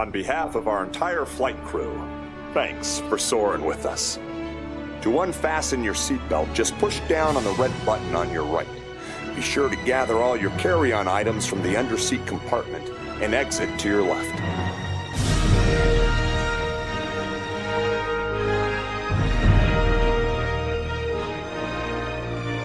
On behalf of our entire flight crew, thanks for soaring with us. To unfasten your seatbelt, just push down on the red button on your right. Be sure to gather all your carry on items from the underseat compartment and exit to your left.